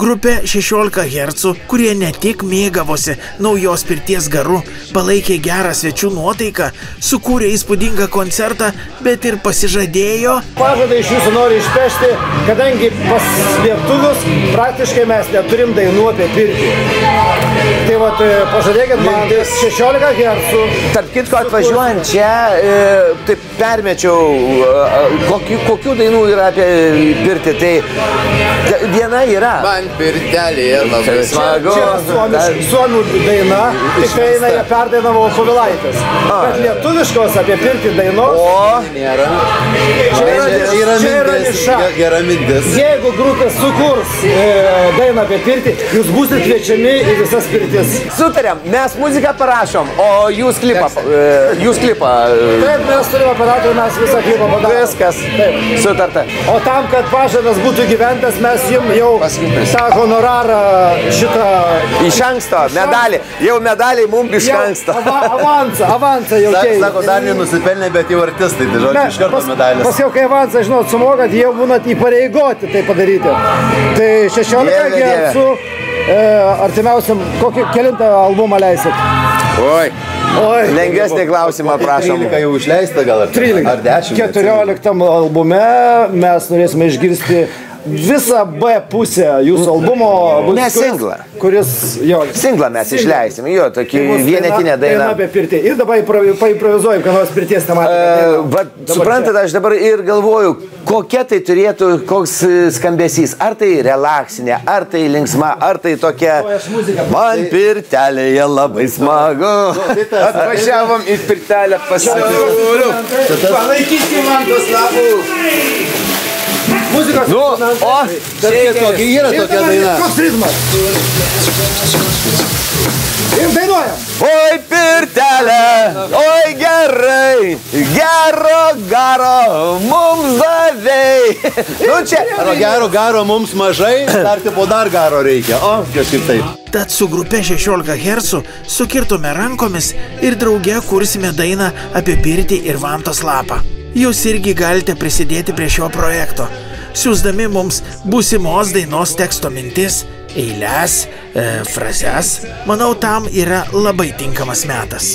Grupė 16 Hz, kurie ne tik mėgavosi naujos pirties garu, palaikė gerą svečių nuotaiką, sukūrė įspūdingą koncertą, bet ir pasižadėjo. Pažadą iš jūsų noriu išpešti, kadangi pas lietuvius praktiškai mes neturim dainų apie pirtį. Tai vat, e, pažadėkit man 16 Hz. Tarp kitko, atvažiuojant čia, e, taip permečiau, e, kokių, kokių dainų yra apie pirtį. Tai viena yra. Man pirtelėje labai Čia smagu. Čia suomiš, suomių daina, tik tai eina jie perdainavo Kuvilaitis. Bet lietuviškos apie pirtį dainos. O, nėra. Čia yra, Čia yra čia yra niša. ge- gera mintis. Jeigu grupė sukurs e, dainą apie pirtį, jūs būsite kviečiami į visas pirtis. sutarėm, mes muziką parašom, o jūs klipą. e, Jūs klipą. e, Taip, mes turime operatorių, mes visą klipą padarėme. Viskas. Taip. Sutarta. O tam, kad pažadas būtų gyventas, mes jums jau Paskutinės. Tą honorarą šitą... Iš anksto, medalį. Jau medaliai mums iš anksto. Ava, avansą, avansą jau teikia. sako, dar nenusipelnė, bet jau artistai, tai žodžiu, iš karto medalis. Paskiau, kai avansą, žinot, sumokat, jau būnat įpareigoti tai padaryti. Tai 16 Dieve, Dieve. gersų e, artimiausiam, kokį kelintą albumą leisit? Oi. Oi. Lengvesnį klausimą prašom. 13 jau išleista gal ar 13. Ar 10? 14 albume mes norėsime išgirsti visą B pusę jūsų albumo. kuris- singlą. Kuris, jo. Singlą mes išleisim, jo, tokį Tai vienetinę Daina dainą. apie pirtį. Ir dabar impro- paimprovizuojam, ką nors pirties tematiką. Vat, suprantate, aš dabar ir galvoju, kokia tai turėtų, koks e, skambesys. Ar tai relaksinė, ar tai linksma, ar tai tokia. Man pirtelėje labai smagu. Atvažiavom į pirtelę pasiūliu. Palaikysim man tos lapų. Muzikos. Nu, o, Čia tokia yra tokia daina. Koks ritmas? Ir dainuojam. Oi pirtelė, oi gerai, gero garo mums davei. Nu čia, Ar gero garo mums mažai, dar tipo dar garo reikia. O, kažkaip taip. Tad su grupe 16 Hz sukirtume rankomis ir drauge kursime dainą apie pirtį ir vantos lapą. Jūs irgi galite prisidėti prie šio projekto, siūsdami mums būsimos dainos teksto mintis, eiles, e, frazes. Manau, tam yra labai tinkamas metas.